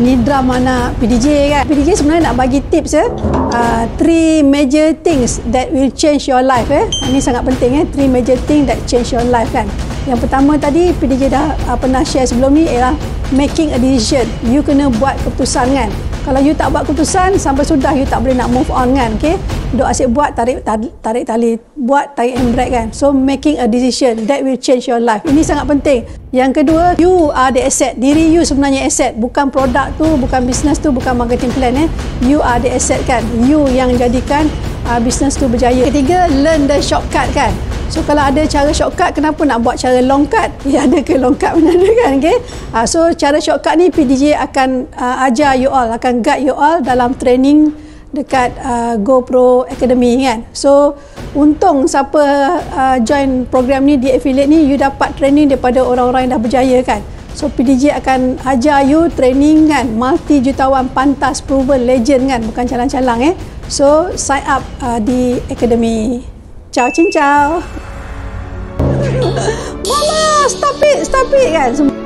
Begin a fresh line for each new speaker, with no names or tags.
Ini drum anak PDJ kan. PDJ sebenarnya nak bagi tips ya. Uh, three major things that will change your life eh. Ini sangat penting eh. Three major things that change your life kan. Yang pertama tadi PDJ dah uh, pernah share sebelum ni ialah making a decision. You kena buat keputusan kan. Kalau you tak buat keputusan sampai sudah you tak boleh nak move on kan. Okay. Duk asyik buat tarik, tarik tali, buat tarik handbrake kan. So making a decision that will change your life. Ini sangat penting. Yang kedua, you are the asset. Diri you sebenarnya asset. Bukan produk tu, bukan business tu, bukan marketing plan eh. You are the asset kan. You yang jadikan uh, business tu berjaya. Ketiga, learn the shortcut kan. So kalau ada cara shortcut, kenapa nak buat cara long cut? Ya ada ke long cut ada kan? Okay? Uh, so cara shortcut ni PDJ akan uh, ajar you all, akan guide you all dalam training dekat uh, GoPro Academy kan. So untung siapa uh, join program ni di affiliate ni, you dapat training daripada orang-orang yang dah berjaya kan. So PDJ akan ajar you training kan, multi jutawan pantas proven legend kan, bukan calang-calang eh. So sign up uh, di Academy. Ciao, cincau. Mama, stop it, stop it kan.